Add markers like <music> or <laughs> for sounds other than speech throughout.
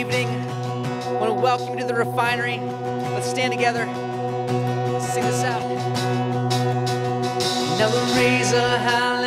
evening. I want to welcome you to the refinery. Let's stand together. Sing this out. We'll raise a hallelujah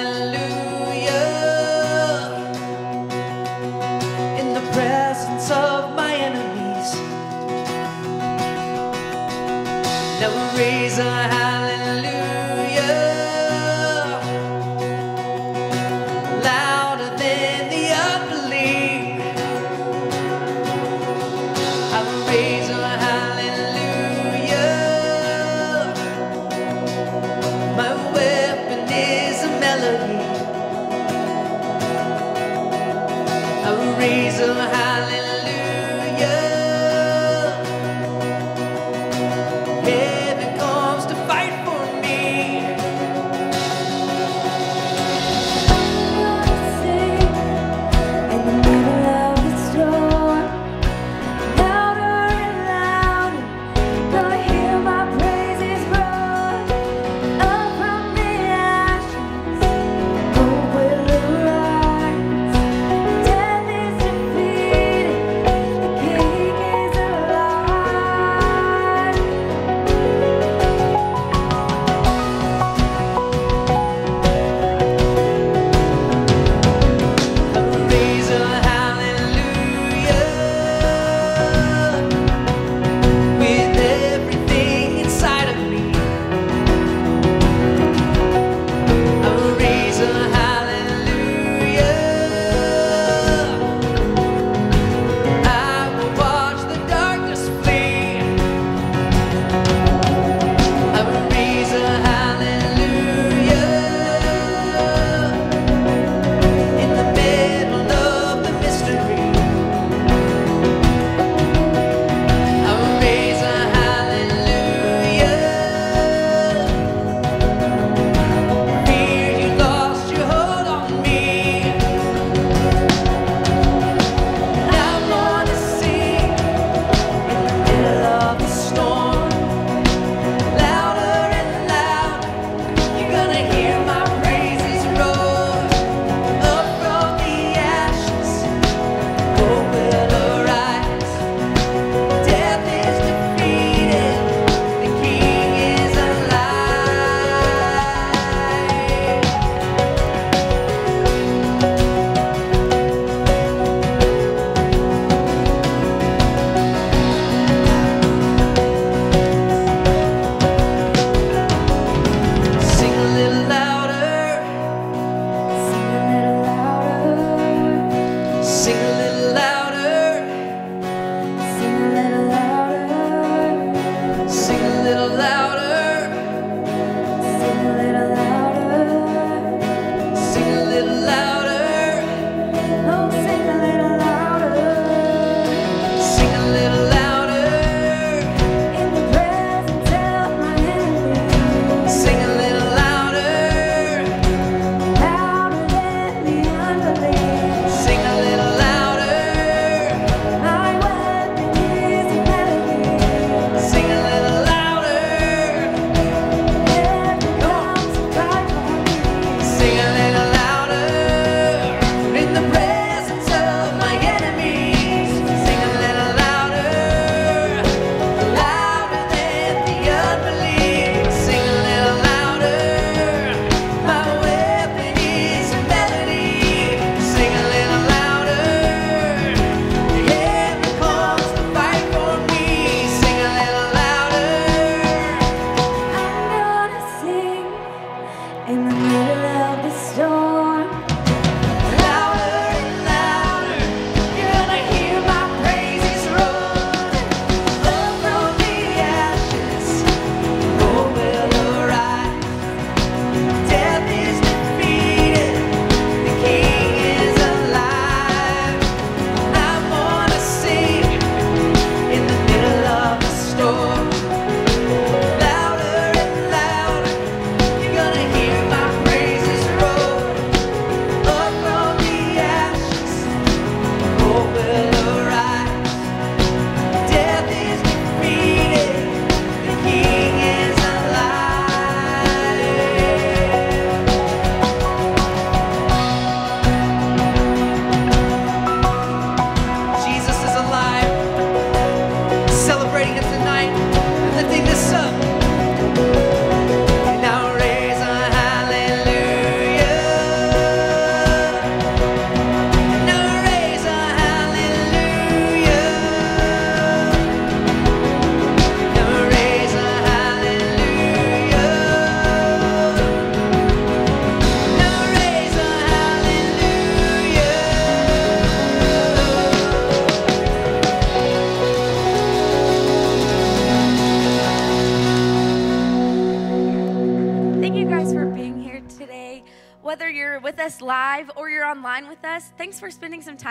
in the middle of the storm.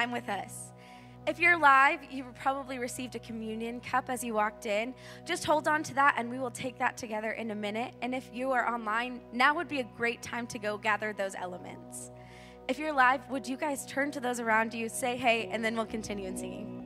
time with us. If you're live, you probably received a communion cup as you walked in. Just hold on to that and we will take that together in a minute. And if you are online, now would be a great time to go gather those elements. If you're live, would you guys turn to those around you, say hey, and then we'll continue in singing.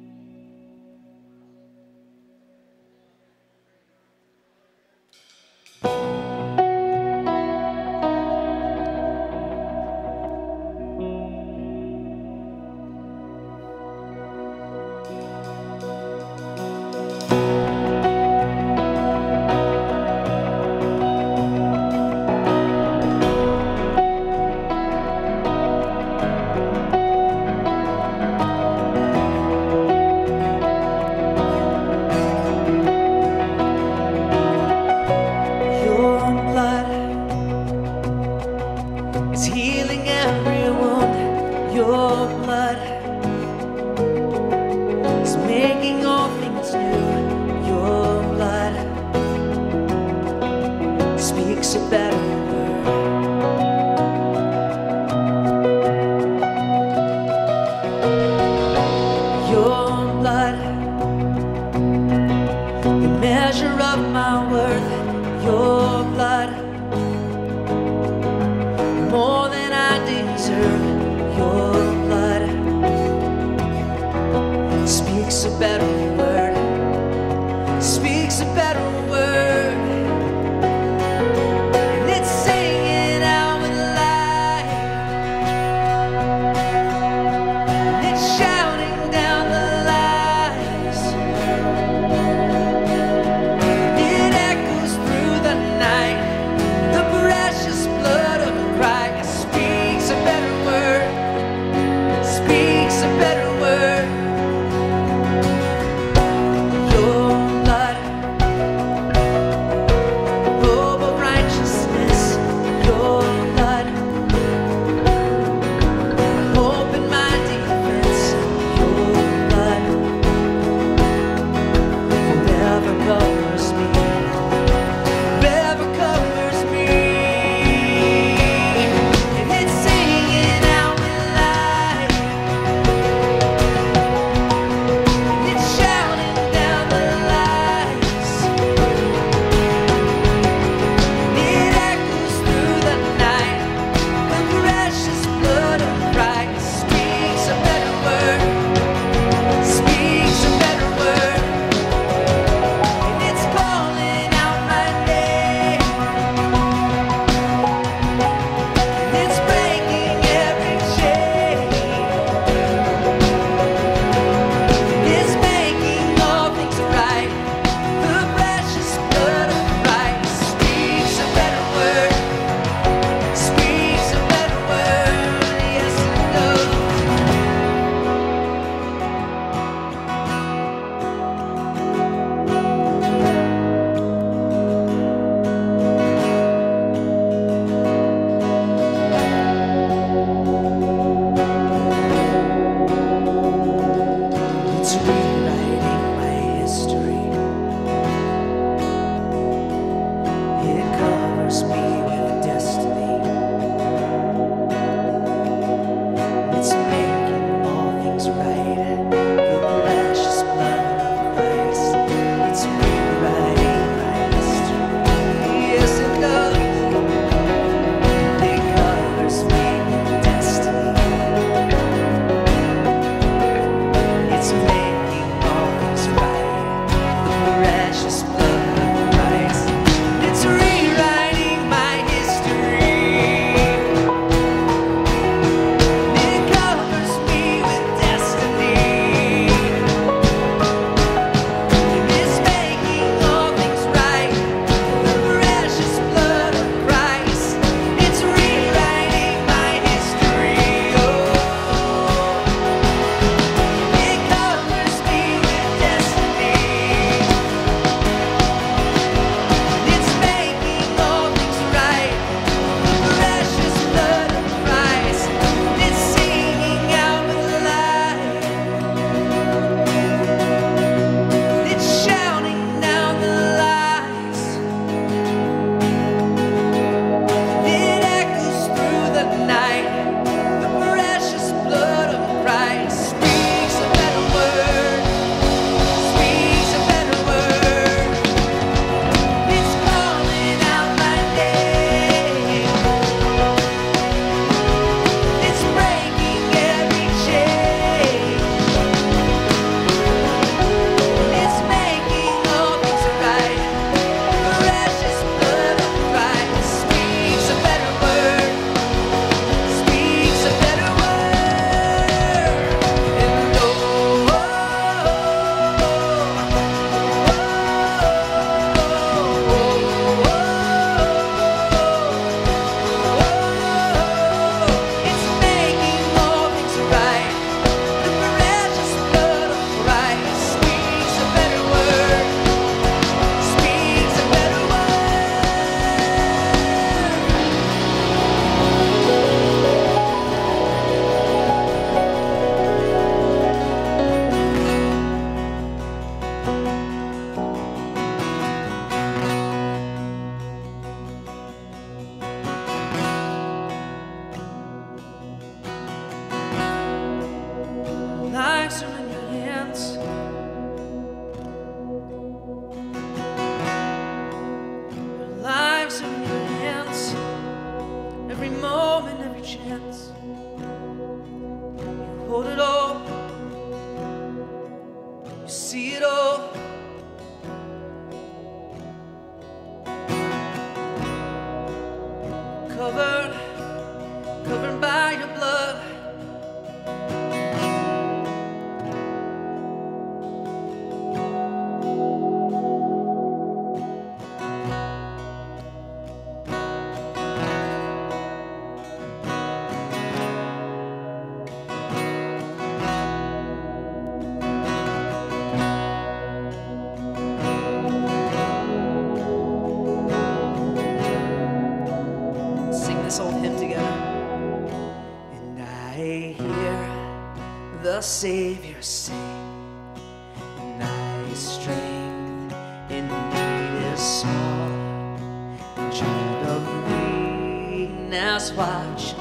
Watch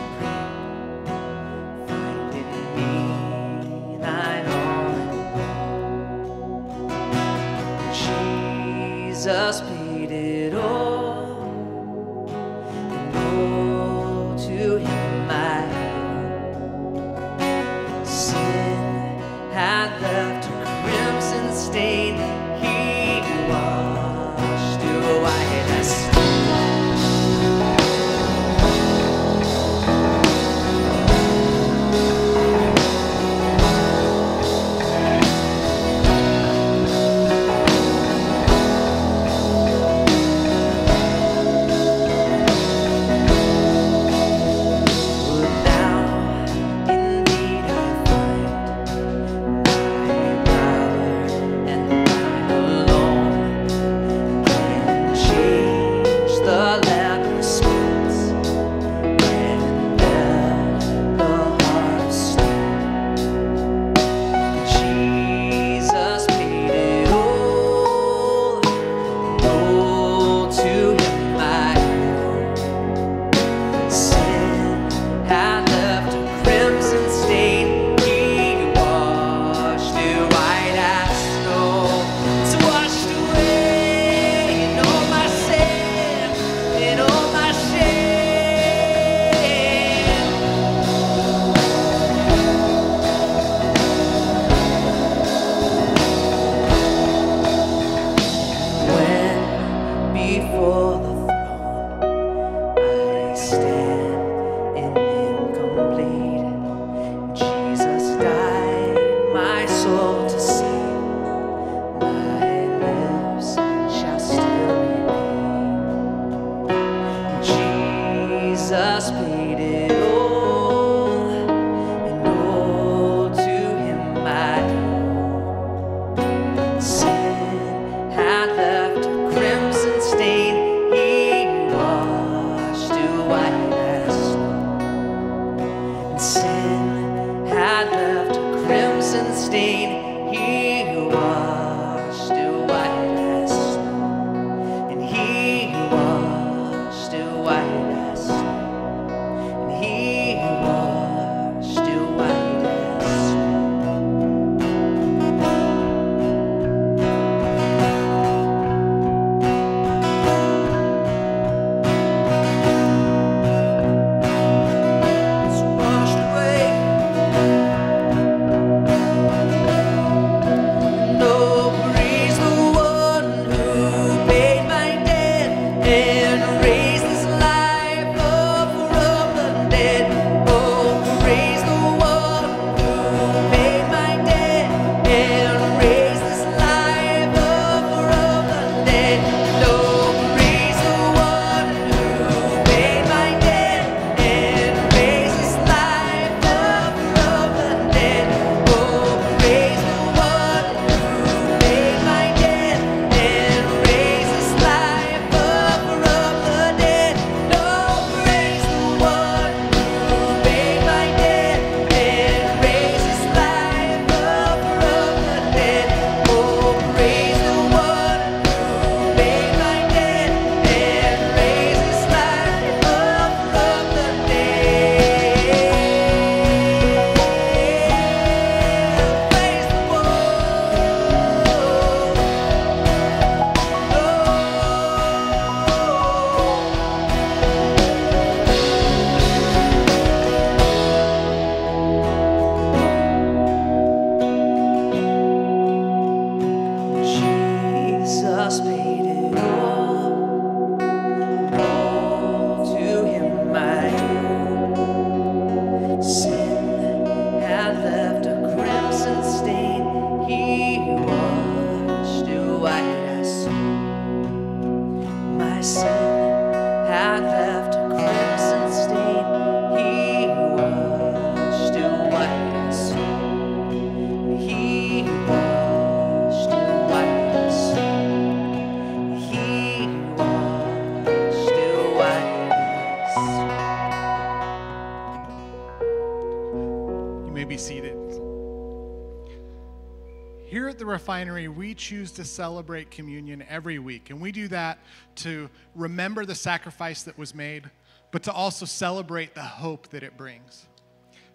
refinery, we choose to celebrate communion every week. And we do that to remember the sacrifice that was made, but to also celebrate the hope that it brings.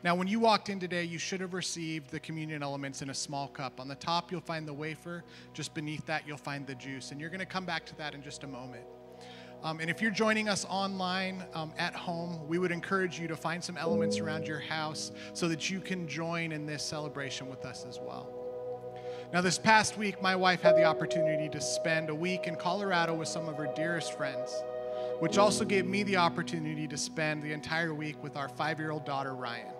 Now, when you walked in today, you should have received the communion elements in a small cup. On the top, you'll find the wafer. Just beneath that, you'll find the juice. And you're going to come back to that in just a moment. Um, and if you're joining us online um, at home, we would encourage you to find some elements around your house so that you can join in this celebration with us as well. Now, this past week, my wife had the opportunity to spend a week in Colorado with some of her dearest friends, which also gave me the opportunity to spend the entire week with our five year old daughter, Ryan.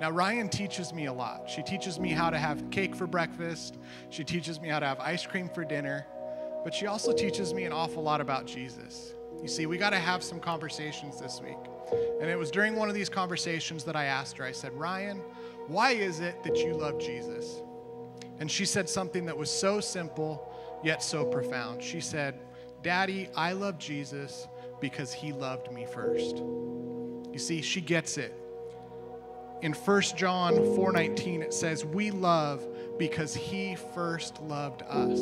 Now, Ryan teaches me a lot. She teaches me how to have cake for breakfast, she teaches me how to have ice cream for dinner, but she also teaches me an awful lot about Jesus. You see, we got to have some conversations this week. And it was during one of these conversations that I asked her, I said, Ryan, why is it that you love Jesus? And she said something that was so simple, yet so profound. She said, Daddy, I love Jesus because he loved me first. You see, she gets it. In 1 John 4:19 it says, "We love because he first loved us."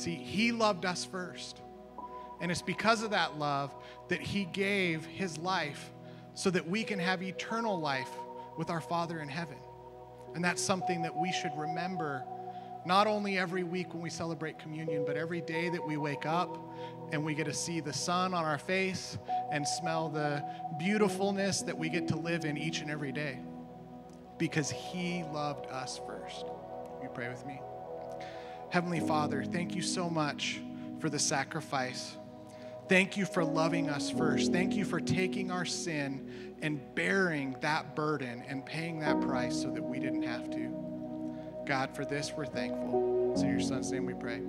See, he loved us first. And it's because of that love that he gave his life so that we can have eternal life with our Father in heaven. And that's something that we should remember not only every week when we celebrate communion, but every day that we wake up and we get to see the sun on our face and smell the beautifulness that we get to live in each and every day because he loved us first. You pray with me. Heavenly Father, thank you so much for the sacrifice. Thank you for loving us first. Thank you for taking our sin and bearing that burden and paying that price so that we didn't have to. God, for this we're thankful. It's in your son's name we pray.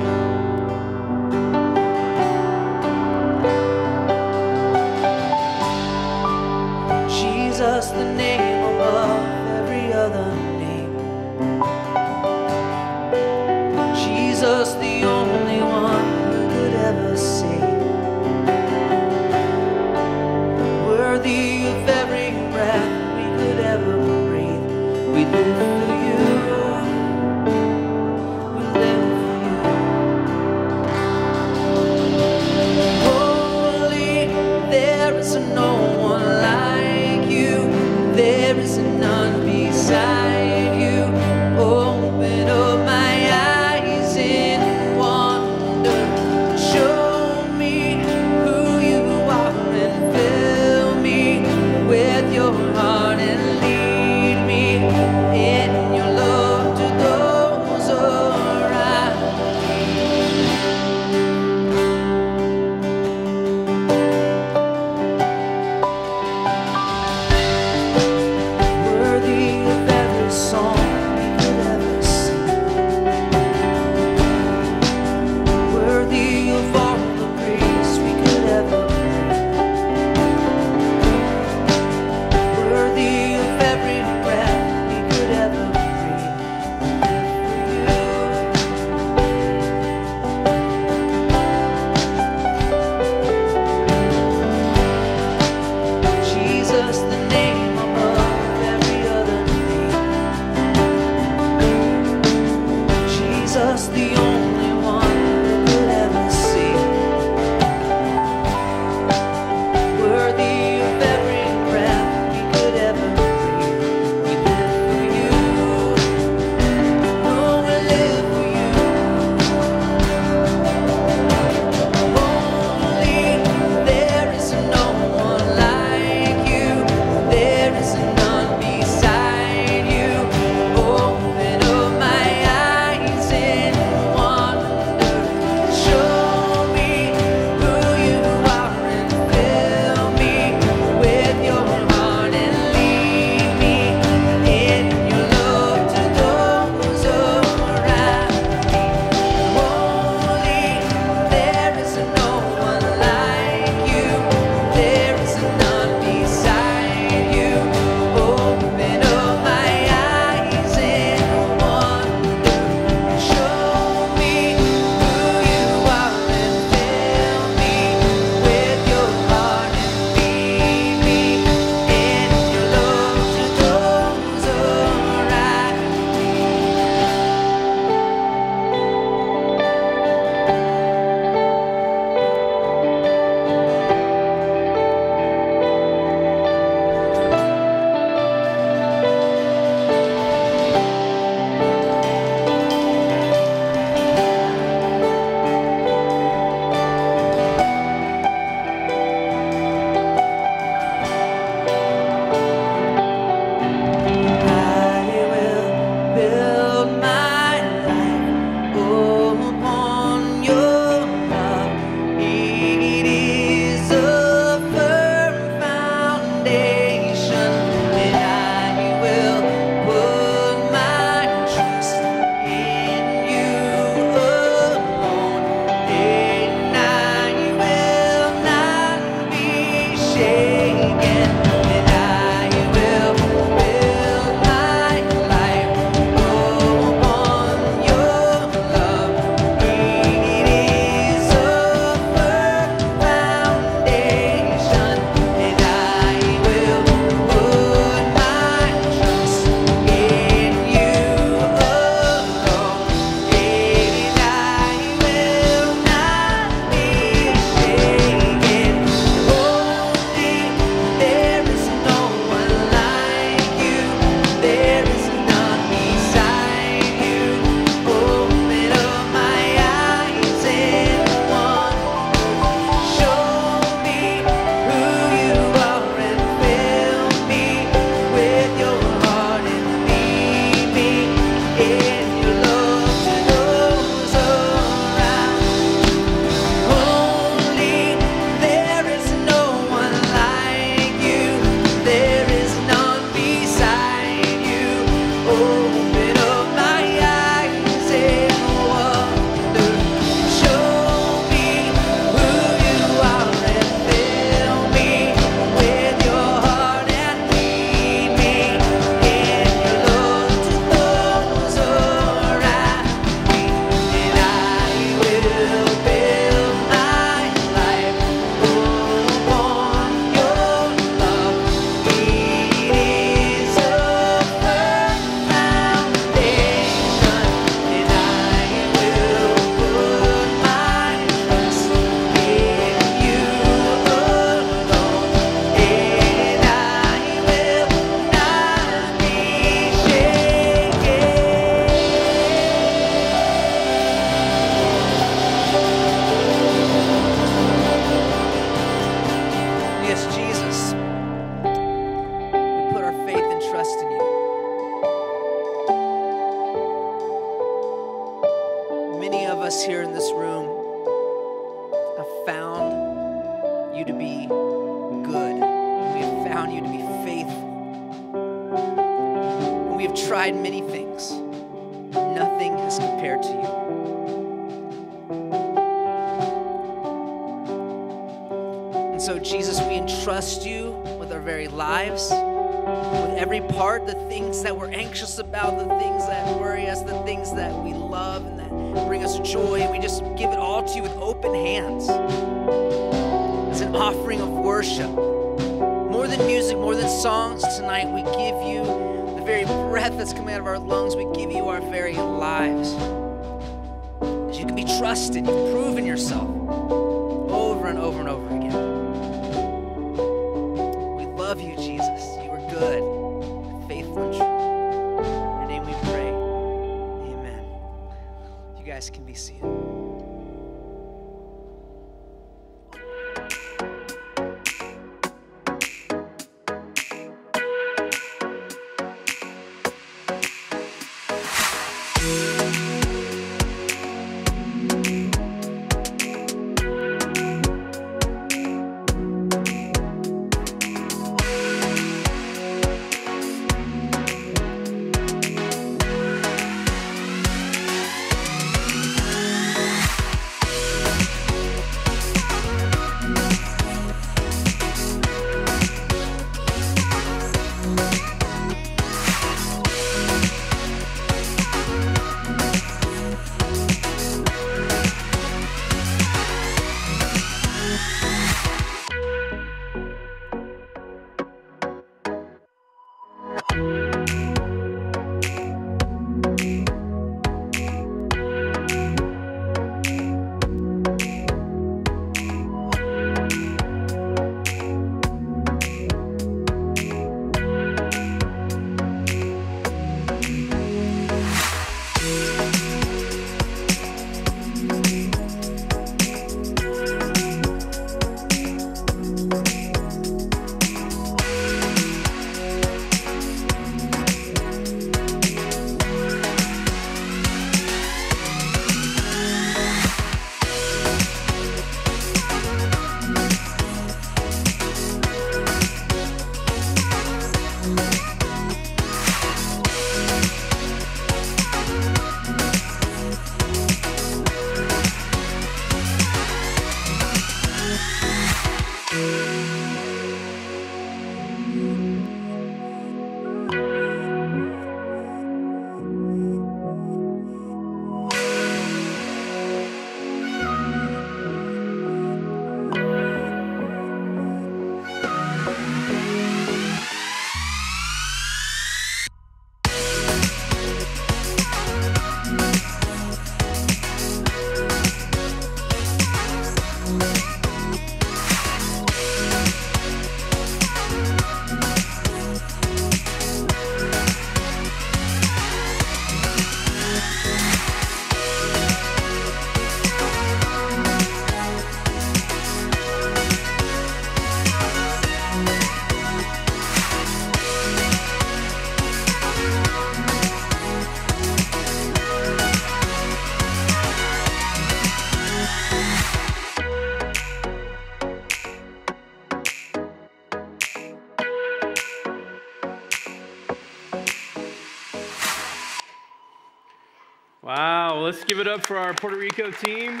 It up for our Puerto Rico team.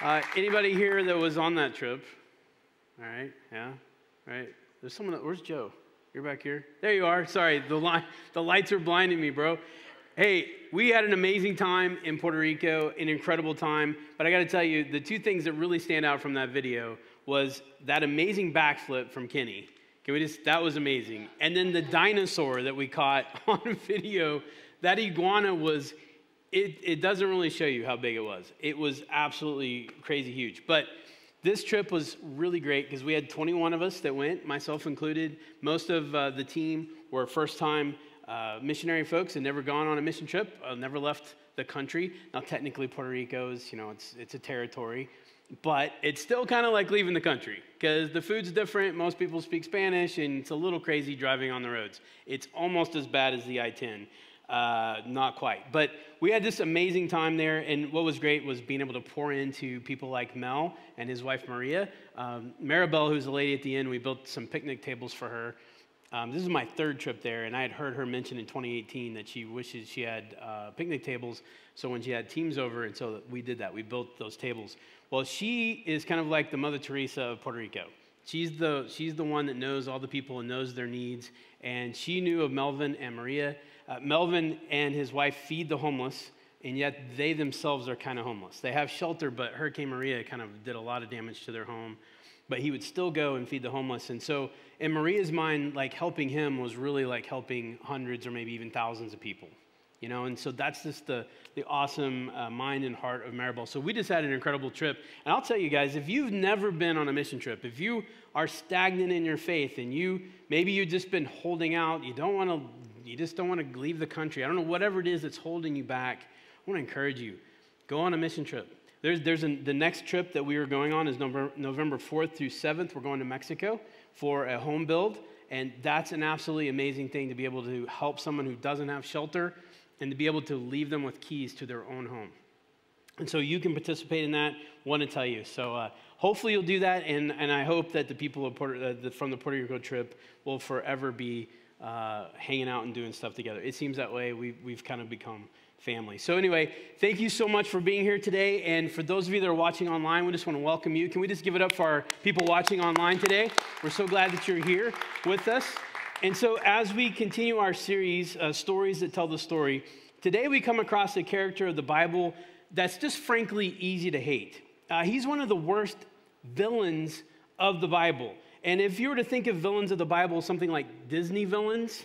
Uh, anybody here that was on that trip? All right, yeah, all right. There's someone. That, where's Joe? You're back here. There you are. Sorry, the line, the lights are blinding me, bro. Hey, we had an amazing time in Puerto Rico, an incredible time. But I got to tell you, the two things that really stand out from that video was that amazing backflip from Kenny. Can we just? That was amazing. And then the dinosaur that we caught <laughs> on video. That iguana was. It, it doesn't really show you how big it was. It was absolutely crazy huge. But this trip was really great because we had 21 of us that went, myself included. Most of uh, the team were first time uh, missionary folks and never gone on a mission trip, uh, never left the country. Now, technically, Puerto Rico is, you know, it's, it's a territory, but it's still kind of like leaving the country because the food's different. Most people speak Spanish, and it's a little crazy driving on the roads. It's almost as bad as the I 10. Uh, not quite. But we had this amazing time there, and what was great was being able to pour into people like Mel and his wife Maria. Um, Maribel, who's the lady at the end, we built some picnic tables for her. Um, this is my third trip there, and I had heard her mention in 2018 that she wishes she had uh, picnic tables. So when she had teams over, and so we did that. We built those tables. Well, she is kind of like the Mother Teresa of Puerto Rico. She's the she's the one that knows all the people and knows their needs, and she knew of Melvin and Maria. Uh, Melvin and his wife feed the homeless, and yet they themselves are kind of homeless. They have shelter, but Hurricane Maria kind of did a lot of damage to their home. But he would still go and feed the homeless. And so, in Maria's mind, like helping him was really like helping hundreds or maybe even thousands of people. You know, and so that's just the, the awesome uh, mind and heart of Maribel. So we just had an incredible trip. And I'll tell you guys, if you've never been on a mission trip, if you are stagnant in your faith and you maybe you've just been holding out, you don't want to, you just don't want to leave the country. I don't know, whatever it is that's holding you back, I want to encourage you. Go on a mission trip. There's, there's an, the next trip that we are going on is November, November 4th through 7th. We're going to Mexico for a home build. And that's an absolutely amazing thing to be able to help someone who doesn't have shelter and to be able to leave them with keys to their own home. And so you can participate in that. Want to tell you. So uh, hopefully you'll do that, and, and I hope that the people Puerto, uh, the, from the Puerto Rico trip will forever be uh, hanging out and doing stuff together. It seems that way. We, we've kind of become family. So, anyway, thank you so much for being here today. And for those of you that are watching online, we just want to welcome you. Can we just give it up for our people watching online today? We're so glad that you're here with us. And so, as we continue our series, uh, Stories That Tell the Story, today we come across a character of the Bible that's just frankly easy to hate. Uh, he's one of the worst villains of the Bible. And if you were to think of villains of the Bible, something like Disney villains,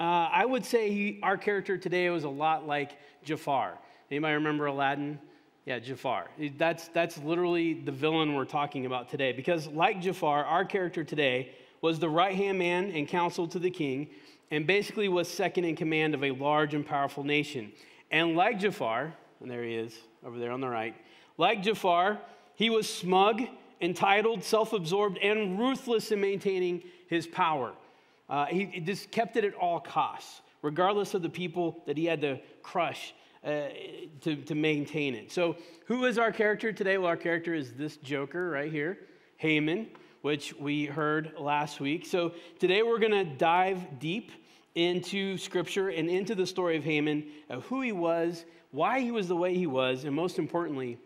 uh, I would say he, our character today was a lot like Jafar. Anybody remember Aladdin? Yeah, Jafar. That's, that's literally the villain we're talking about today. Because, like Jafar, our character today was the right hand man and counsel to the king, and basically was second in command of a large and powerful nation. And like Jafar, and there he is over there on the right, like Jafar, he was smug, entitled, self absorbed, and ruthless in maintaining his power. Uh, he, he just kept it at all costs, regardless of the people that he had to crush uh, to, to maintain it. So, who is our character today? Well, our character is this Joker right here, Haman which we heard last week. So today we're going to dive deep into scripture and into the story of Haman, of who he was, why he was the way he was, and most importantly,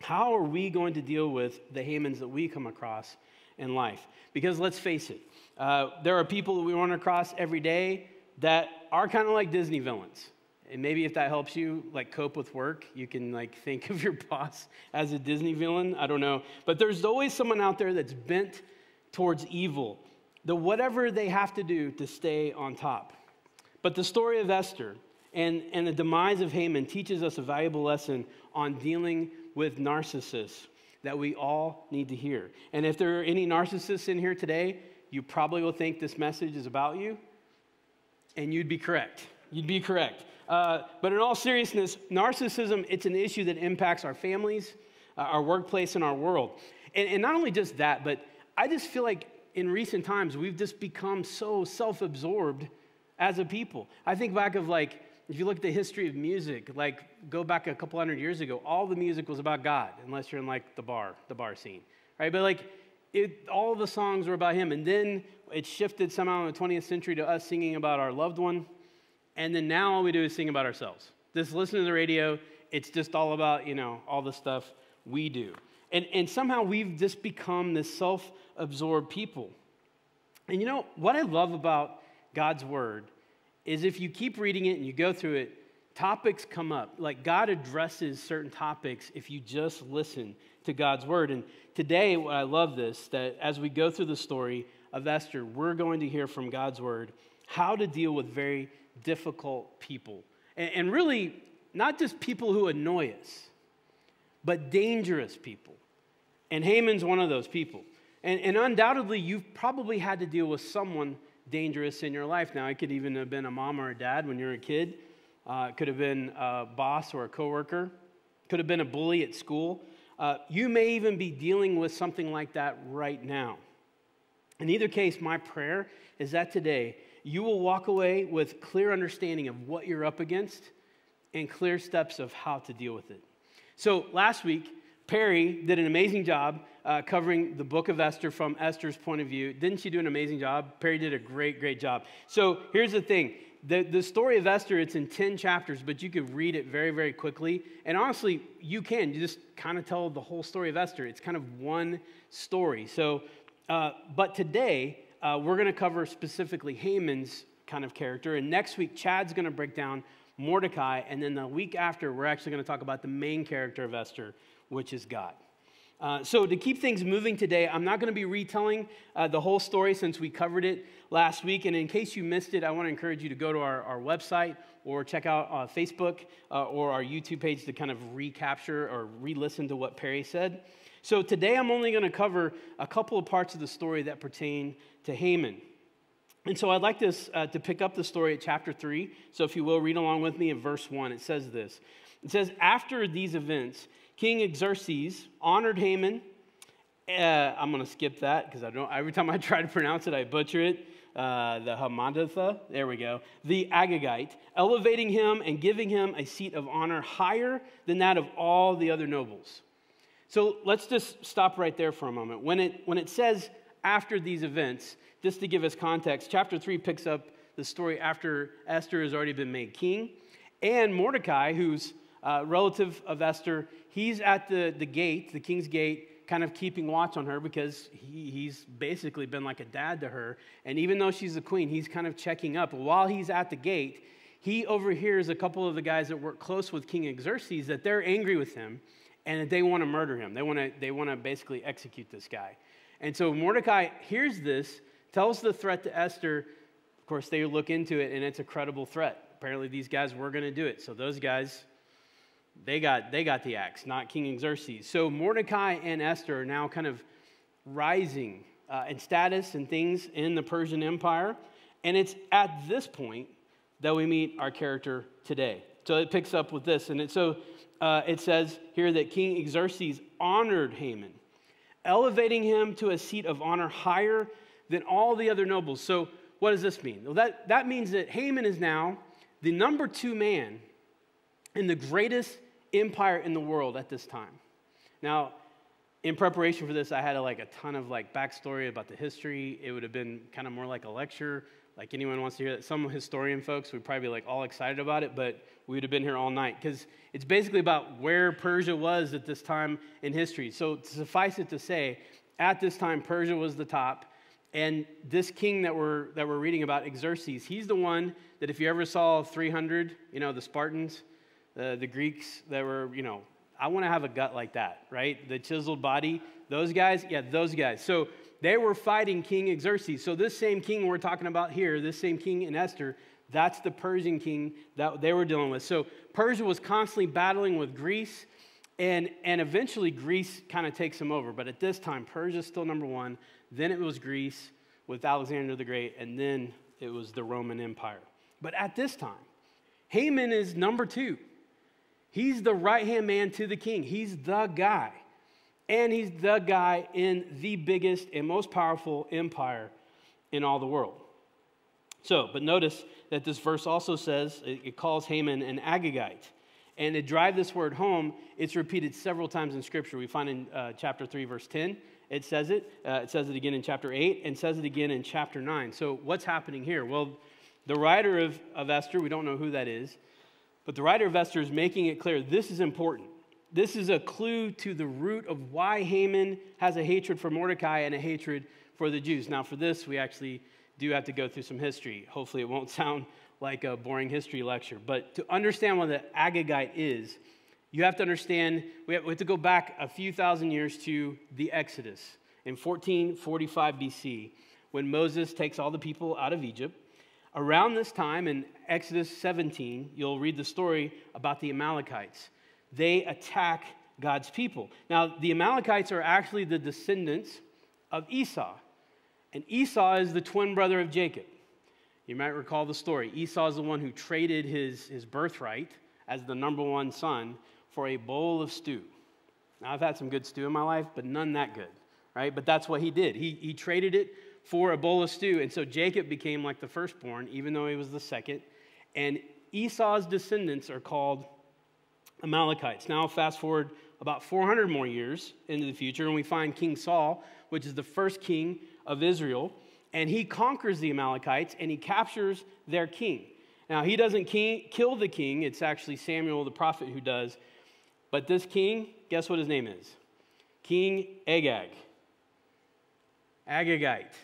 how are we going to deal with the Hamans that we come across in life? Because let's face it, uh, there are people that we run across every day that are kind of like Disney villains. And maybe if that helps you like cope with work, you can like <laughs> think of your boss as a Disney villain. I don't know. But there's always someone out there that's bent towards evil, the whatever they have to do to stay on top. But the story of Esther and, and the demise of Haman teaches us a valuable lesson on dealing with narcissists that we all need to hear. And if there are any narcissists in here today, you probably will think this message is about you, and you'd be correct. You'd be correct. Uh, but in all seriousness, narcissism, it's an issue that impacts our families, uh, our workplace, and our world. And, and not only just that, but I just feel like in recent times, we've just become so self absorbed as a people. I think back of like, if you look at the history of music, like go back a couple hundred years ago, all the music was about God, unless you're in like the bar, the bar scene, right? But like, it, all the songs were about Him. And then it shifted somehow in the 20th century to us singing about our loved one, and then now all we do is sing about ourselves. Just listen to the radio. It's just all about, you know, all the stuff we do. And, and somehow we've just become this self absorbed people. And you know, what I love about God's word is if you keep reading it and you go through it, topics come up. Like God addresses certain topics if you just listen to God's word. And today, I love this that as we go through the story of Esther, we're going to hear from God's word how to deal with very difficult people. And, and really, not just people who annoy us, but dangerous people. And Haman's one of those people. And, and, undoubtedly, you've probably had to deal with someone dangerous in your life. Now, it could even have been a mom or a dad when you were a kid. Uh, it could have been a boss or a coworker. Could have been a bully at school. Uh, you may even be dealing with something like that right now. In either case, my prayer is that today you will walk away with clear understanding of what you're up against and clear steps of how to deal with it. So last week, Perry did an amazing job uh, covering the book of Esther from Esther's point of view. Didn't she do an amazing job? Perry did a great, great job. So here's the thing the, the story of Esther, it's in 10 chapters, but you could read it very, very quickly. And honestly, you can. You just kind of tell the whole story of Esther. It's kind of one story. So, uh, but today, uh, we're going to cover specifically Haman's kind of character. And next week, Chad's going to break down Mordecai. And then the week after, we're actually going to talk about the main character of Esther, which is God. Uh, so, to keep things moving today, I'm not going to be retelling uh, the whole story since we covered it last week. And in case you missed it, I want to encourage you to go to our, our website or check out uh, Facebook uh, or our YouTube page to kind of recapture or re listen to what Perry said. So, today I'm only going to cover a couple of parts of the story that pertain to Haman. And so I'd like this uh, to pick up the story at chapter 3. So if you will, read along with me in verse 1. It says this It says, After these events, King Xerxes honored Haman. Uh, I'm going to skip that because I don't. Every time I try to pronounce it, I butcher it. Uh, the Hammedatha, there we go, the Agagite, elevating him and giving him a seat of honor higher than that of all the other nobles. So let's just stop right there for a moment. When it, when it says after these events, just to give us context, chapter 3 picks up the story after Esther has already been made king. And Mordecai, who's a relative of Esther, he's at the, the gate, the king's gate, kind of keeping watch on her because he, he's basically been like a dad to her. And even though she's the queen, he's kind of checking up. While he's at the gate, he overhears a couple of the guys that work close with King Xerxes that they're angry with him and that they want to murder him. They want to, they want to basically execute this guy. And so Mordecai hears this, tells the threat to Esther. Of course, they look into it, and it's a credible threat. Apparently, these guys were going to do it. So those guys, they got, they got the axe, not King Xerxes. So Mordecai and Esther are now kind of rising uh, in status and things in the Persian Empire. And it's at this point that we meet our character today. So it picks up with this. And it, so uh, it says here that King Xerxes honored Haman, elevating him to a seat of honor higher than all the other nobles. So what does this mean? Well, that, that means that Haman is now the number two man in the greatest empire in the world at this time. Now, in preparation for this, I had a, like a ton of like backstory about the history. It would have been kind of more like a lecture. Like anyone wants to hear that. Some historian folks would probably be like all excited about it, but we would have been here all night because it's basically about where Persia was at this time in history. So suffice it to say, at this time, Persia was the top. And this king that we're, that we're reading about, Xerxes, he's the one that if you ever saw 300, you know, the Spartans, uh, the Greeks that were, you know, I want to have a gut like that, right? The chiseled body, those guys, yeah, those guys. So they were fighting King Xerxes. So this same king we're talking about here, this same king in Esther, that's the Persian king that they were dealing with. So Persia was constantly battling with Greece, and, and eventually Greece kind of takes them over. But at this time, Persia is still number one. Then it was Greece with Alexander the Great, and then it was the Roman Empire. But at this time, Haman is number two. He's the right hand man to the king, he's the guy. And he's the guy in the biggest and most powerful empire in all the world. So, but notice that this verse also says it calls Haman an Agagite. And to drive this word home, it's repeated several times in Scripture. We find in uh, chapter 3, verse 10, it says it. Uh, it says it again in chapter 8, and says it again in chapter 9. So, what's happening here? Well, the writer of, of Esther, we don't know who that is, but the writer of Esther is making it clear this is important. This is a clue to the root of why Haman has a hatred for Mordecai and a hatred for the Jews. Now, for this, we actually do have to go through some history. Hopefully, it won't <laughs> sound like a boring history lecture. But to understand what the Agagite is, you have to understand, we have, we have to go back a few thousand years to the Exodus in 1445 BC when Moses takes all the people out of Egypt. Around this time in Exodus 17, you'll read the story about the Amalekites. They attack God's people. Now, the Amalekites are actually the descendants of Esau. And Esau is the twin brother of Jacob. You might recall the story. Esau is the one who traded his, his birthright as the number one son for a bowl of stew. Now, I've had some good stew in my life, but none that good, right? But that's what he did. He, he traded it for a bowl of stew. And so Jacob became like the firstborn, even though he was the second. And Esau's descendants are called Amalekites. Now, fast forward about 400 more years into the future, and we find King Saul, which is the first king of Israel, and he conquers the Amalekites and he captures their king. Now, he doesn't king, kill the king, it's actually Samuel the prophet who does. But this king, guess what his name is? King Agag. Agagite.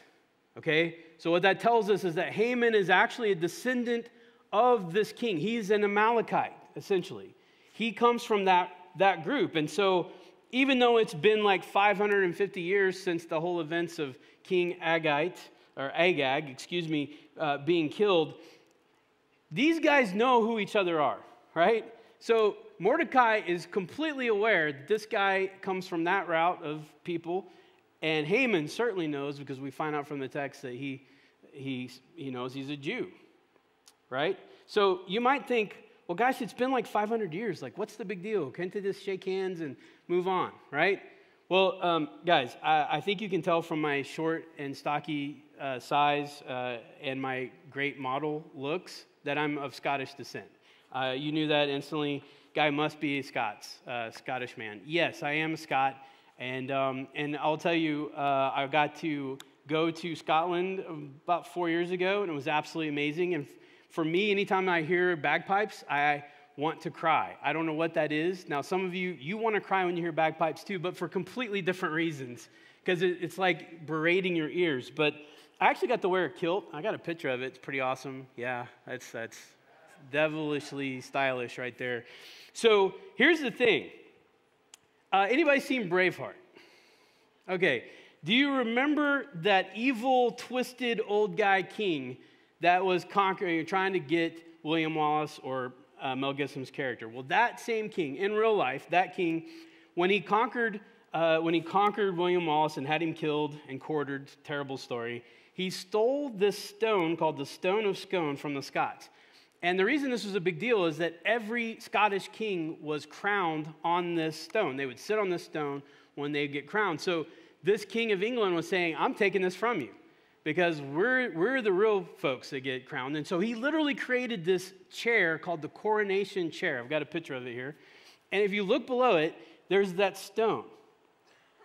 Okay? So, what that tells us is that Haman is actually a descendant of this king. He's an Amalekite, essentially. He comes from that, that group. And so, even though it's been like 550 years since the whole events of King Agite, or Agag, excuse me, uh, being killed, these guys know who each other are, right? So Mordecai is completely aware that this guy comes from that route of people, and Haman certainly knows because we find out from the text that he, he, he knows he's a Jew, right? So you might think, well, gosh, it's been like 500 years. Like, what's the big deal? Can't they just shake hands and move on, right? Well, um, guys, I, I, think you can tell from my short and stocky uh, size uh, and my great model looks that I'm of Scottish descent. Uh, you knew that instantly. Guy must be a Scots, uh, Scottish man. Yes, I am a Scot, and um, and I'll tell you, uh, I got to go to Scotland about four years ago, and it was absolutely amazing. And for me, anytime I hear bagpipes, I want to cry. I don't know what that is. Now, some of you, you want to cry when you hear bagpipes too, but for completely different reasons, because it, it's like berating your ears. But I actually got to wear a kilt. I got a picture of it. It's pretty awesome. Yeah, that's that's devilishly stylish right there. So here's the thing. Uh, anybody seen Braveheart? Okay. Do you remember that evil, twisted old guy king that was conquering, trying to get William Wallace or uh, Mel Gibson's character? Well, that same king in real life, that king, when he conquered, uh, when he conquered William Wallace and had him killed and quartered, terrible story, he stole this stone called the Stone of Scone from the Scots. And the reason this was a big deal is that every Scottish king was crowned on this stone. They would sit on this stone when they get crowned. So this king of England was saying, I'm taking this from you because we're, we're the real folks that get crowned. And so he literally created this chair called the coronation chair. I've got a picture of it here. And if you look below it, there's that stone.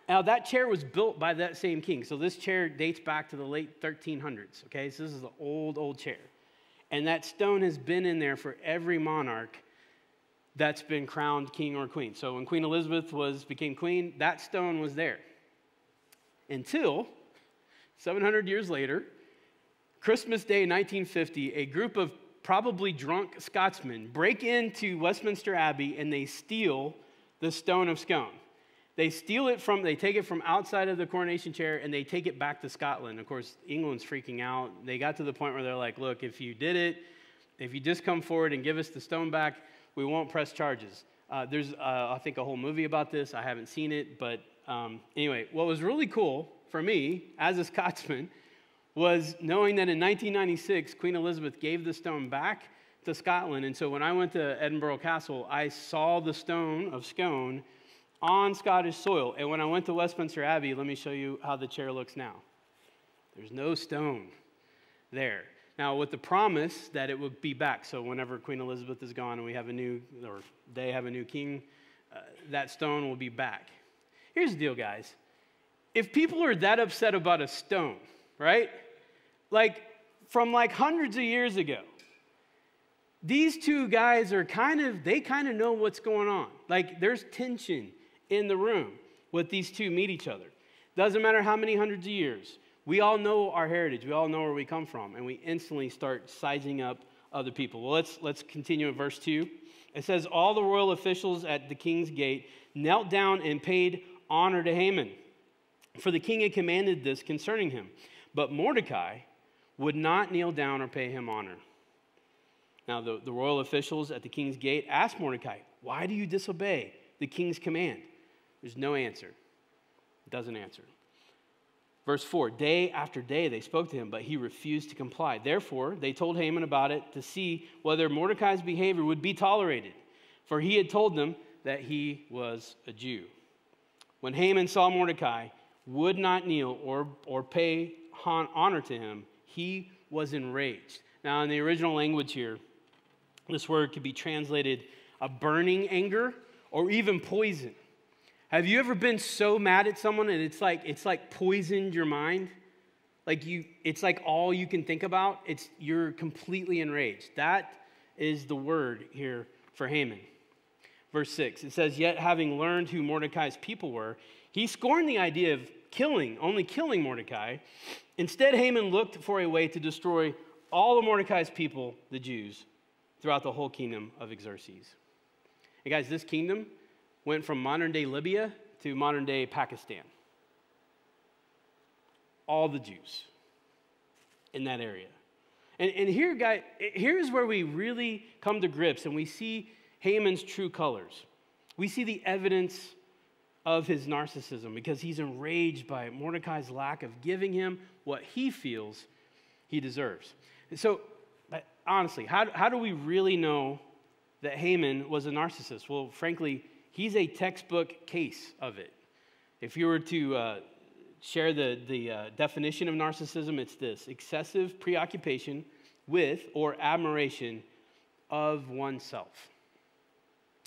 Now, that chair was built by that same king. So this chair dates back to the late 1300s, okay? So this is an old, old chair. And that stone has been in there for every monarch that's been crowned king or queen. So when Queen Elizabeth was became queen, that stone was there. Until 700 years later, Christmas Day 1950, a group of probably drunk Scotsmen break into Westminster Abbey and they steal the stone of scone. They steal it from, they take it from outside of the coronation chair and they take it back to Scotland. Of course, England's freaking out. They got to the point where they're like, look, if you did it, if you just come forward and give us the stone back, we won't press charges. Uh, there's, uh, I think, a whole movie about this. I haven't seen it, but um, anyway, what was really cool for me as a Scotsman was knowing that in 1996, Queen Elizabeth gave the stone back to Scotland. And so when I went to Edinburgh Castle, I saw the stone of Scone on Scottish soil. And when I went to Westminster Abbey, let me show you how the chair looks now. There's no stone there. Now, with the promise that it would be back, so whenever Queen Elizabeth is gone and we have a new, or they have a new king, uh, that stone will be back. Here's the deal, guys. If people are that upset about a stone, right? Like from like hundreds of years ago, these two guys are kind of, they kind of know what's going on. Like there's tension in the room with these two meet each other. Doesn't matter how many hundreds of years. We all know our heritage. We all know where we come from, and we instantly start sizing up other people. Well, let's let's continue in verse 2. It says all the royal officials at the king's gate knelt down and paid honor to Haman. For the king had commanded this concerning him. But Mordecai would not kneel down or pay him honor. Now, the, the royal officials at the king's gate asked Mordecai, Why do you disobey the king's command? There's no answer. It doesn't answer. Verse 4 Day after day they spoke to him, but he refused to comply. Therefore, they told Haman about it to see whether Mordecai's behavior would be tolerated, for he had told them that he was a Jew. When Haman saw Mordecai would not kneel or, or pay honor to him, he was enraged. Now, in the original language here, this word could be translated a burning anger or even poison. Have you ever been so mad at someone and it's like it's like poisoned your mind? Like you it's like all you can think about. It's you're completely enraged. That is the word here for Haman. Verse 6. It says, "Yet having learned who Mordecai's people were, he scorned the idea of killing, only killing Mordecai. Instead, Haman looked for a way to destroy all of Mordecai's people, the Jews, throughout the whole kingdom of Xerxes." And guys, this kingdom went from modern day Libya to modern day Pakistan. All the Jews in that area. And, and here, guy, here's where we really come to grips and we see Haman's true colors. We see the evidence of his narcissism because he's enraged by Mordecai's lack of giving him what he feels he deserves. And so, honestly, how, how do we really know that Haman was a narcissist? Well, frankly, he's a textbook case of it. If you were to uh, share the, the uh, definition of narcissism, it's this excessive preoccupation with or admiration of oneself.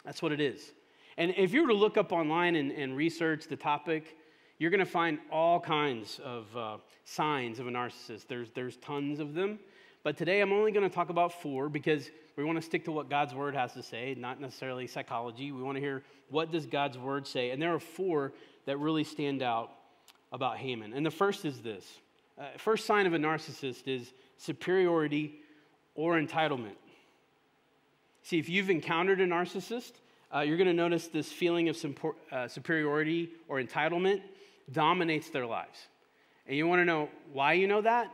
That's what it is. And if you were to look up online and, and research the topic, you're going to find all kinds of uh, signs of a narcissist. There's, there's tons of them. But today I'm only going to talk about four because we want to stick to what God's word has to say, not necessarily psychology. We want to hear what does God's word say. And there are four that really stand out about Haman. And the first is this. Uh, first sign of a narcissist is superiority or entitlement. See, if you've encountered a narcissist, uh, you're going to notice this feeling of uh, superiority or entitlement dominates their lives. And you want to know why you know that?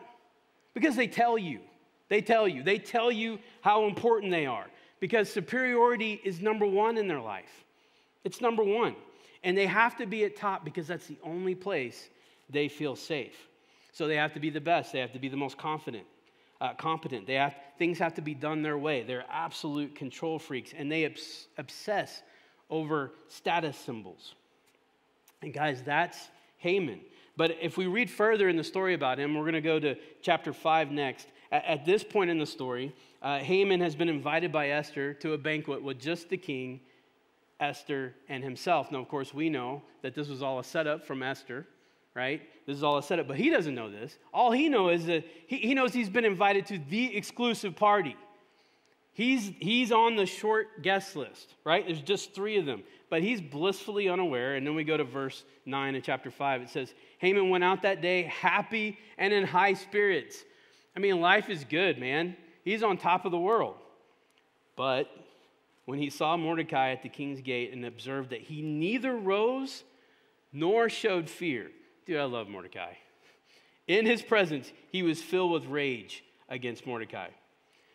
Because they tell you. They tell you. They tell you how important they are. Because superiority is number one in their life. It's number one. And they have to be at top because that's the only place they feel safe. So they have to be the best. They have to be the most confident, uh, competent. They have, things have to be done their way. They're absolute control freaks, and they obs- obsess over status symbols. And guys, that's Haman. But if we read further in the story about him, we're going to go to chapter 5 next. At, this point in the story, uh, Haman has been invited by Esther to a banquet with just the king, Esther, and himself. Now, of course, we know that this was all a setup from Esther, right? This is all a setup, but he doesn't know this. All he knows is that he, he knows he's been invited to the exclusive party. He's, he's on the short guest list, right? There's just three of them, but he's blissfully unaware. And then we go to verse 9 in chapter 5. It says, Haman went out that day happy and in high spirits. I mean, life is good, man. He's on top of the world. But when he saw Mordecai at the king's gate and observed that he neither rose nor showed fear, dude, I love Mordecai. In his presence, he was filled with rage against Mordecai.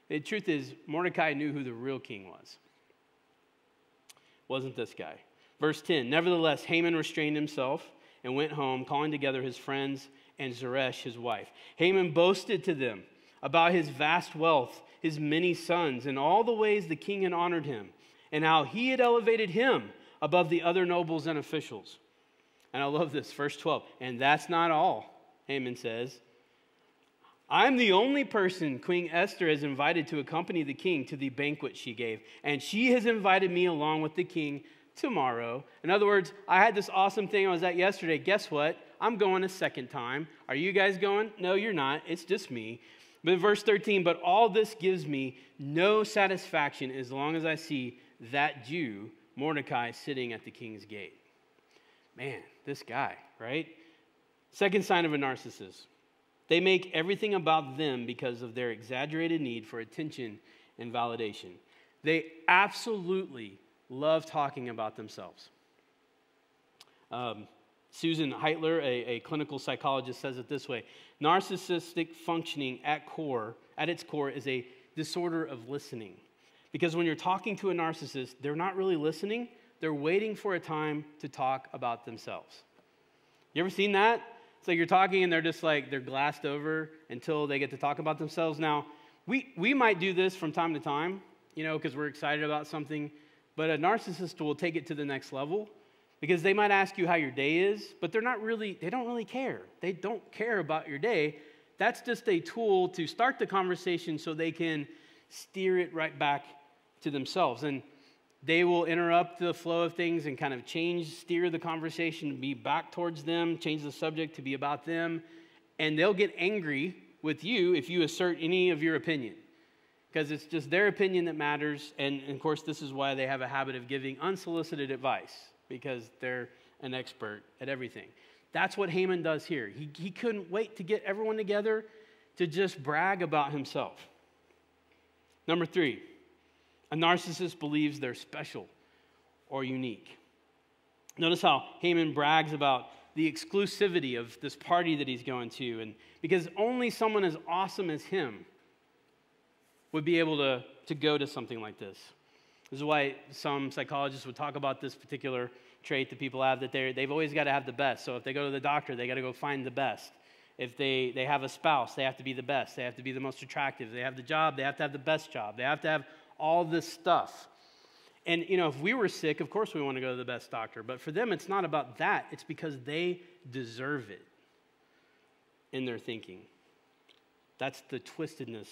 The truth is, Mordecai knew who the real king was. Wasn't this guy. Verse 10 Nevertheless, Haman restrained himself and went home, calling together his friends and Zeresh, his wife. Haman boasted to them about his vast wealth, his many sons, and all the ways the king had honored him, and how he had elevated him above the other nobles and officials. And I love this, verse 12. And that's not all, Haman says. I'm the only person Queen Esther has invited to accompany the king to the banquet she gave, and she has invited me along with the king tomorrow. In other words, I had this awesome thing I was at yesterday. Guess what? I'm going a second time. Are you guys going? No, you're not. It's just me. But verse 13, but all this gives me no satisfaction as long as I see that Jew, Mordecai, sitting at the king's gate. Man, this guy, right? Second sign of a narcissist they make everything about them because of their exaggerated need for attention and validation. They absolutely love talking about themselves. Um, Susan Heitler, a, a, clinical psychologist, says it this way Narcissistic functioning at core, at its core, is a disorder of listening. Because when you're talking to a narcissist, they're not really listening, they're waiting for a time to talk about themselves. You ever seen that? It's like you're talking and they're just like, they're glassed over until they get to talk about themselves. Now, we, we might do this from time to time, you know, because we're excited about something, but a narcissist will take it to the next level because they might ask you how your day is, but they're not really, they don't really care. They don't care about your day. That's just a tool to start the conversation so they can steer it right back to themselves. And they will interrupt the flow of things and kind of change, steer the conversation to be back towards them, change the subject to be about them. And they'll get angry with you if you assert any of your opinion because it's just their opinion that matters. And, and, of course, this is why they have a habit of giving unsolicited advice because they're an expert at everything. That's what Haman does here. He, he couldn't wait to get everyone together to just brag about himself. Number three, a narcissist believes they're special or unique. Notice how Haman brags about the exclusivity of this party that he's going to, and because only someone as awesome as him would be able to, to go to something like this. This is why some psychologists would talk about this particular trait that people have that they've always got to have the best. So if they go to the doctor, they got to go find the best. If they, they have a spouse, they have to be the best. They have to be the most attractive. They have the job, they have to have the best job. They have to have all this stuff. And, you know, if we were sick, of course we want to go to the best doctor. But for them, it's not about that. It's because they deserve it in their thinking. That's the twistedness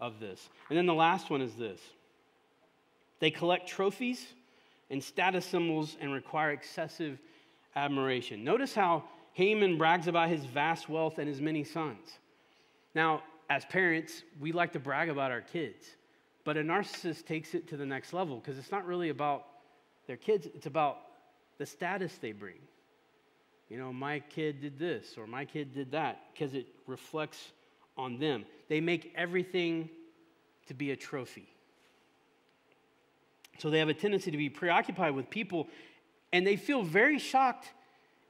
of this. And then the last one is this they collect trophies and status symbols and require excessive admiration. Notice how Haman brags about his vast wealth and his many sons. Now, as parents, we like to brag about our kids. But a narcissist takes it to the next level because it's not really about their kids, it's about the status they bring. You know, my kid did this or my kid did that because it reflects on them. They make everything to be a trophy. So they have a tendency to be preoccupied with people and they feel very shocked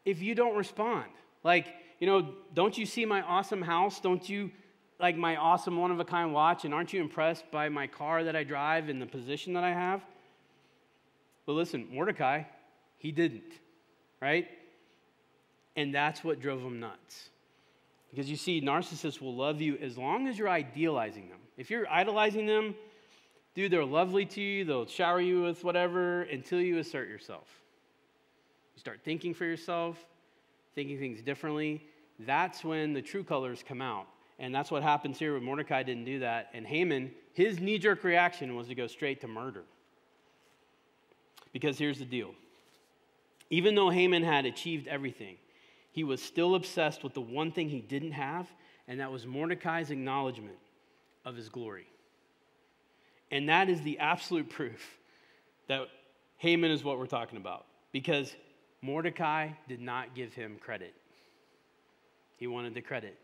if you don't respond. Like, you know, don't you see my awesome house? Don't you like my awesome one of a kind watch and aren't you impressed by my car that I drive and the position that I have? But listen, Mordecai, he didn't, right? And that's what drove him nuts. Because you see, narcissists will love you as long as you're idealizing them. If you're idolizing them, dude, they're lovely to you, they'll shower you with whatever until you assert yourself. You start thinking for yourself, thinking things differently. That's when the true colors come out. And that's what happens here. But Mordecai didn't do that. And Haman, his knee jerk reaction was to go straight to murder. Because here's the deal even though Haman had achieved everything, he was still obsessed with the one thing he didn't have, and that was Mordecai's acknowledgement of his glory. And that is the absolute proof that Haman is what we're talking about. Because Mordecai did not give him credit, he wanted the credit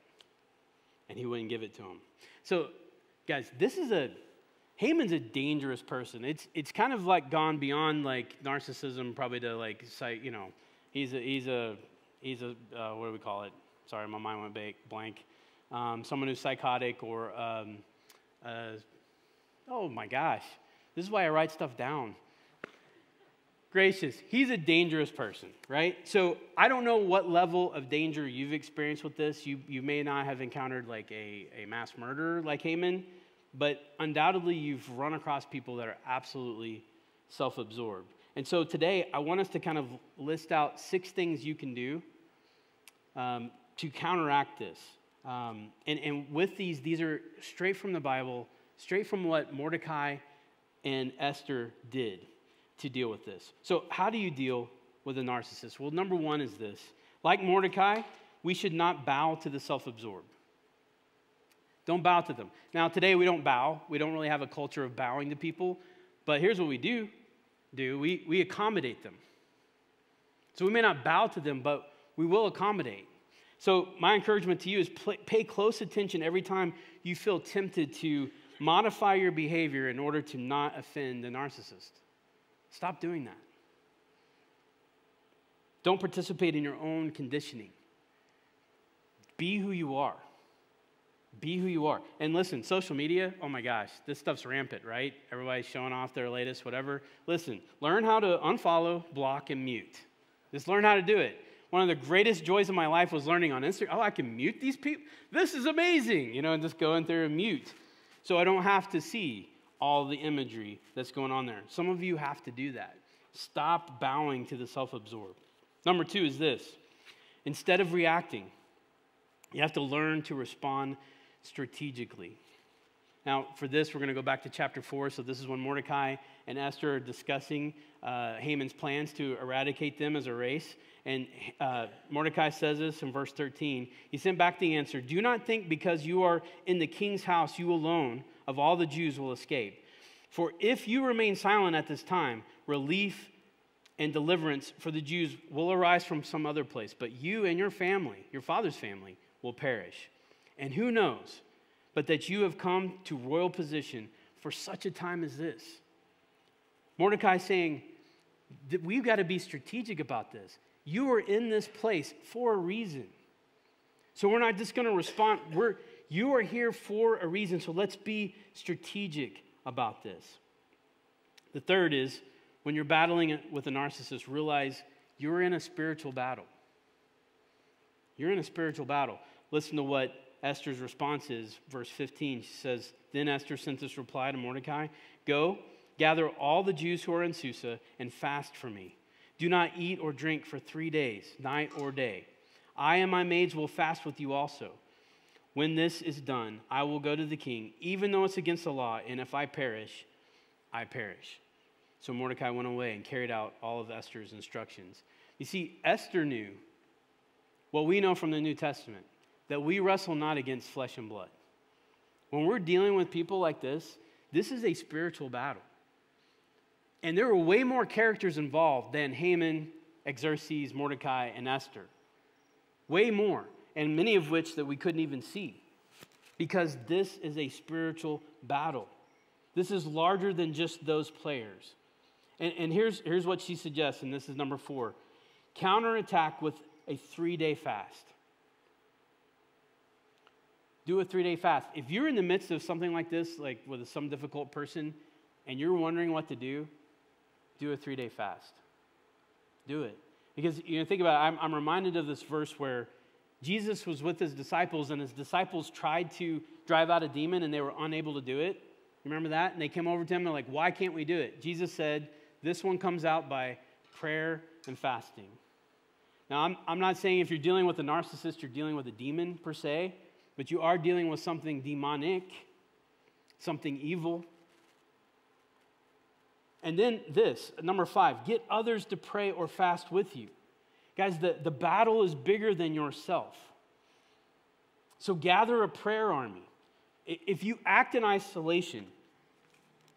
and he wouldn't give it to him. So, guys, this is a Haman's a dangerous person. It's it's kind of like gone beyond like narcissism, probably to like say, you know, he's a he's a he's a uh, what do we call it? Sorry, my mind went blank. Um, someone who's psychotic or um, uh, oh my gosh, this is why I write stuff down gracious, he's a dangerous person, right? So I don't know what level of danger you've experienced with this. You, you may not have encountered like a, a mass murderer like Haman, but undoubtedly you've run across people that are absolutely self absorbed. And so today I want us to kind of list out six things you can do um, to counteract this. Um, and, and with these, these are straight from the Bible, straight from what Mordecai and Esther did to deal with this. So, how do you deal with a narcissist? Well, number one is this like Mordecai, we should not bow to the self absorbed. Don't bow to them. Now, today we don't bow. We don't really have a culture of bowing to people. But here's what we do do we, we accommodate them. So we may not bow to them, but we will accommodate. So, my encouragement to you is pay close attention every time you feel tempted to modify your behavior in order to not offend the narcissist. Stop doing that. Don't participate in your own conditioning. Be who you are. Be who you are. And listen, social media, oh my gosh, this stuff's rampant, right? Everybody's showing off their latest, whatever. Listen, learn how to unfollow, block, and mute. Just learn how to do it. One of the greatest joys of my life was learning on Instagram. Oh, I can mute these people? This is amazing. You know, and just going through and mute. So I don't have to see all the imagery that's going on there. Some of you have to do that. Stop bowing to the self absorbed. Number two is this instead of reacting, you have to learn to respond strategically. Now, for this, we're going to go back to chapter 4. So, this is when Mordecai and Esther are discussing uh, Haman's plans to eradicate them as a race. And uh, Mordecai says this in verse 13. He sent back the answer Do not think because you are in the king's house, you alone of all the Jews will escape. For if you remain silent at this time, relief and deliverance for the Jews will arise from some other place, but you and your family, your father's family, will perish. And who knows but that you have come to royal position for such a time as this? Mordecai saying, that we've got to be strategic about this. You are in this place for a reason. So we're not just going to respond. We're, you are here for a reason. So let's be strategic about this. The third is when you're battling with a narcissist, realize you're in a spiritual battle. You're in a spiritual battle. Listen to what Esther's response is, verse 15. She says, Then Esther sent this reply to Mordecai Go, gather all the Jews who are in Susa, and fast for me. Do not eat or drink for three days, night or day. I and my maids will fast with you also. When this is done, I will go to the king, even though it's against the law, and if I perish, I perish. So Mordecai went away and carried out all of Esther's instructions. You see, Esther knew what we know from the New Testament that we wrestle not against flesh and blood. When we're dealing with people like this, this is a spiritual battle. And there were way more characters involved than Haman, Xerxes, Mordecai, and Esther. Way more, and many of which that we couldn't even see. Because this is a spiritual battle. This is larger than just those players. And, and here's, here's what she suggests, and this is number four counterattack with a three day fast. Do a three day fast. If you're in the midst of something like this, like with some difficult person, and you're wondering what to do, do a three day fast. Do it. Because, you know, think about it, I'm, I'm reminded of this verse where Jesus was with his disciples, and his disciples tried to drive out a demon, and they were unable to do it. Remember that? And they came over to him, and they're like, Why can't we do it? Jesus said, This one comes out by prayer and fasting. Now, I'm, I'm not saying if you're dealing with a narcissist, you're dealing with a demon per se, but you are dealing with something demonic, something evil. And then this, number five, get others to pray or fast with you. Guys, the, the battle is bigger than yourself. So gather a prayer army. If you act in isolation,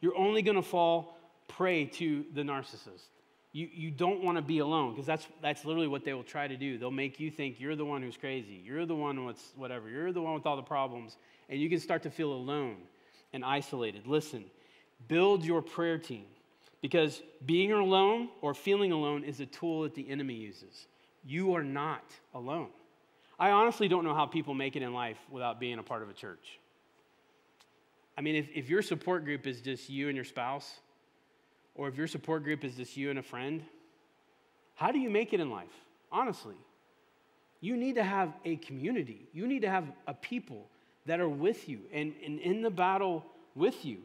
you're only going to fall prey to the narcissist. You, you don't want to be alone because that's, that's literally what they will try to do. They'll make you think you're the one who's crazy. You're the one with whatever. You're the one with all the problems. And you can start to feel alone and isolated. Listen, build your prayer team because being alone or feeling alone is a tool that the enemy uses. You are not alone. I honestly don't know how people make it in life without being a part of a church. I mean, if, if your support group is just you and your spouse, or if your support group is just you and a friend, how do you make it in life? Honestly, you need to have a community. You need to have a people that are with you and, and in the battle with you.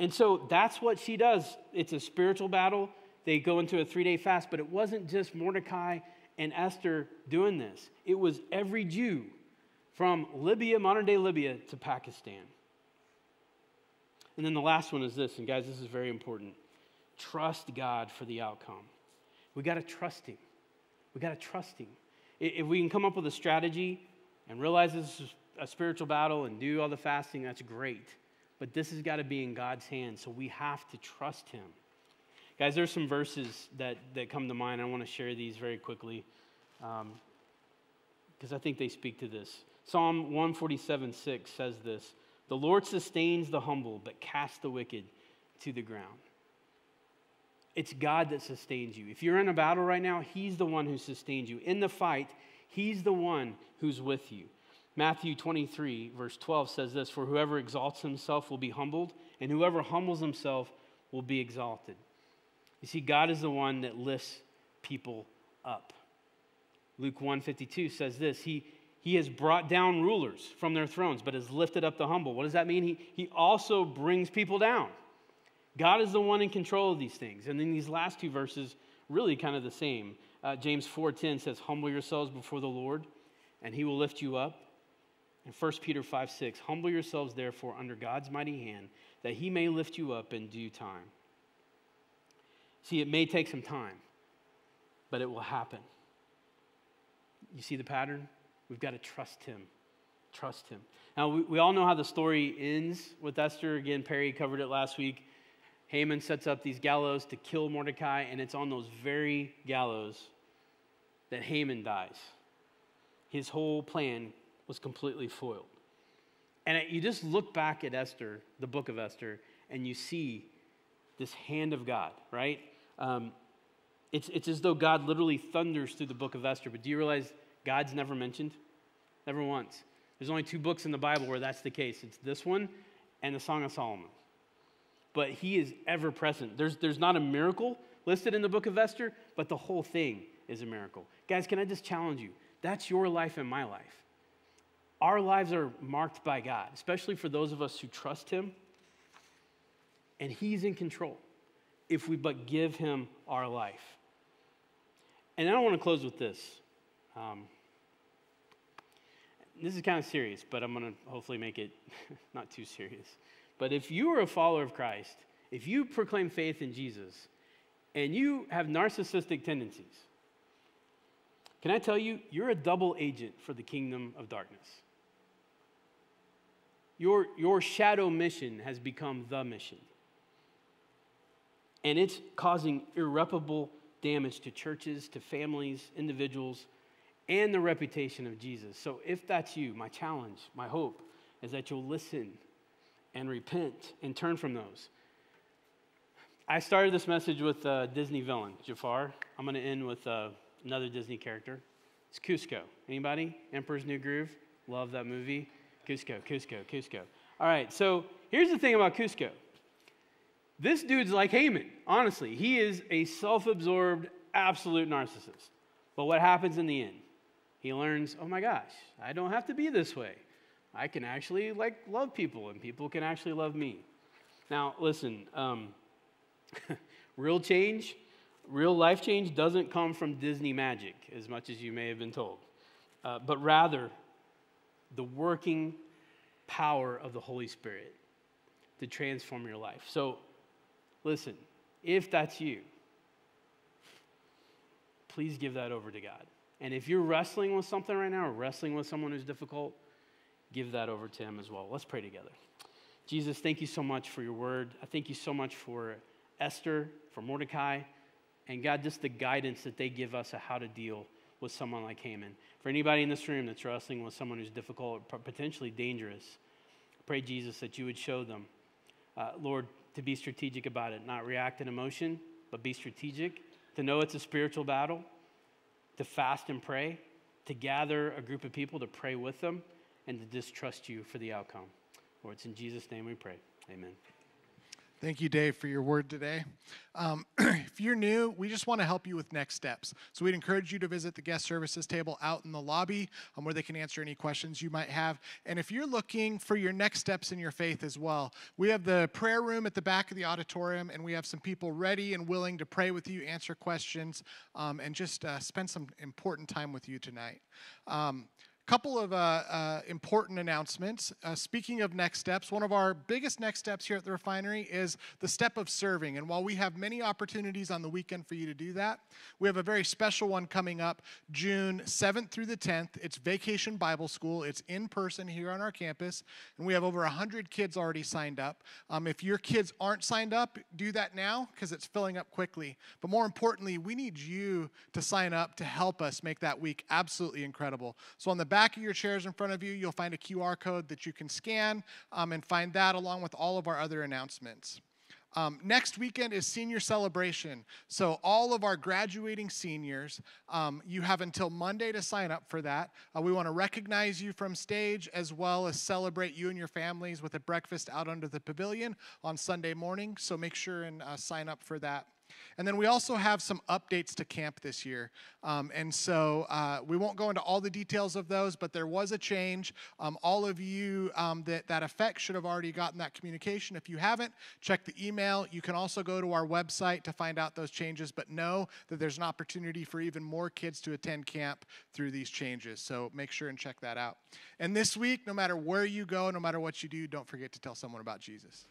And so that's what she does. It's a spiritual battle. They go into a three day fast, but it wasn't just Mordecai and Esther doing this, it was every Jew from Libya, modern day Libya, to Pakistan. And then the last one is this, and guys, this is very important. Trust God for the outcome. We got to trust Him. We got to trust Him. If we can come up with a strategy and realize this is a spiritual battle and do all the fasting, that's great. But this has got to be in God's hands, so we have to trust Him. Guys, there's some verses that, that come to mind. I want to share these very quickly because um, I think they speak to this. Psalm 147 6 says this The Lord sustains the humble, but casts the wicked to the ground. It's God that sustains you. If you're in a battle right now, He's the one who sustains you. In the fight, He's the one who's with you. Matthew 23, verse 12 says this For whoever exalts himself will be humbled, and whoever humbles himself will be exalted. You see, God is the one that lifts people up. Luke 152 says this He, he has brought down rulers from their thrones, but has lifted up the humble. What does that mean? He, he also brings people down. God is the one in control of these things. And then these last two verses, really kind of the same. Uh, James 4.10 says, Humble yourselves before the Lord, and he will lift you up. And 1 Peter 5 6, humble yourselves therefore under God's mighty hand, that he may lift you up in due time. See, it may take some time, but it will happen. You see the pattern? We've got to trust him. Trust him. Now, we, we all know how the story ends with Esther. Again, Perry covered it last week. Haman sets up these gallows to kill Mordecai, and it's on those very gallows that Haman dies. His whole plan was completely foiled. And you just look back at Esther, the book of Esther, and you see this hand of God, right? Um, It's, it's as though God literally thunders through the book of Esther. But do you realize God's never mentioned? Never once. There's only two books in the Bible where that's the case it's this one and the Song of Solomon. But he is ever present. There's, there's not a miracle listed in the book of Esther, but the whole thing is a miracle. Guys, can I just challenge you? That's your life and my life. Our lives are marked by God, especially for those of us who trust Him. And He's in control if we but give Him our life. And I don't want to close with this. Um, this is kind of serious, but I'm going to hopefully make it <laughs> not too serious. But if you are a follower of Christ, if you proclaim faith in Jesus, and you have narcissistic tendencies, can I tell you, you're a double agent for the kingdom of darkness. Your, your shadow mission has become the mission. And it's causing irreparable damage to churches, to families, individuals, and the reputation of Jesus. So if that's you, my challenge, my hope is that you'll listen and repent and turn from those. I started this message with a Disney villain, Jafar. I'm going to end with uh, another Disney character. It's Kuzco. Anybody? Emperor's New Groove? Love that movie. Kuzco, Kuzco, Kuzco. All right, so here's the thing about Kuzco. This dude's like Haman, honestly. He is a self absorbed, absolute narcissist. But what happens in the end? He learns, oh my gosh, I don't have to be this way. I can actually like love people, and people can actually love me. Now, listen, um, <laughs> real change, real life change doesn't come from Disney magic, as much as you may have been told, uh, but rather the working power of the Holy Spirit to transform your life. So, listen, if that's you, please give that over to God. And if you're wrestling with something right now or wrestling with someone who's difficult, give that over to Him as well. Let's pray together. Jesus, thank you so much for your word. I thank you so much for Esther, for Mordecai, and God, just the guidance that they give us of how to deal with someone like Haman. For anybody in this room that's wrestling with someone who's difficult, or potentially dangerous, pray, Jesus, that you would show them, uh, Lord, to be strategic about it, not react in emotion, but be strategic, to know it's a spiritual battle, to fast and pray, to gather a group of people to pray with them, and to distrust you for the outcome. Lord, it's in Jesus' name we pray. Amen. Thank you, Dave, for your word today. Um, <clears throat> if you're new, we just want to help you with next steps. So we'd encourage you to visit the guest services table out in the lobby um, where they can answer any questions you might have. And if you're looking for your next steps in your faith as well, we have the prayer room at the back of the auditorium, and we have some people ready and willing to pray with you, answer questions, um, and just uh, spend some important time with you tonight. Couple of uh, uh, important announcements. Uh, speaking of next steps, one of our biggest next steps here at the refinery is the step of serving. And while we have many opportunities on the weekend for you to do that, we have a very special one coming up June 7th through the 10th. It's Vacation Bible School. It's in person here on our campus, and we have over 100 kids already signed up. Um, if your kids aren't signed up, do that now because it's filling up quickly. But more importantly, we need you to sign up to help us make that week absolutely incredible. So on the back of your chairs in front of you, you'll find a QR code that you can scan um, and find that along with all of our other announcements. Um, next weekend is senior celebration. So, all of our graduating seniors, um, you have until Monday to sign up for that. Uh, we want to recognize you from stage as well as celebrate you and your families with a breakfast out under the pavilion on Sunday morning. So, make sure and uh, sign up for that. And then we also have some updates to camp this year. Um, and so uh, we won't go into all the details of those, but there was a change. Um, all of you um, that that affect should have already gotten that communication. If you haven't, check the email. You can also go to our website to find out those changes, but know that there's an opportunity for even more kids to attend camp through these changes. So make sure and check that out. And this week, no matter where you go, no matter what you do, don't forget to tell someone about Jesus.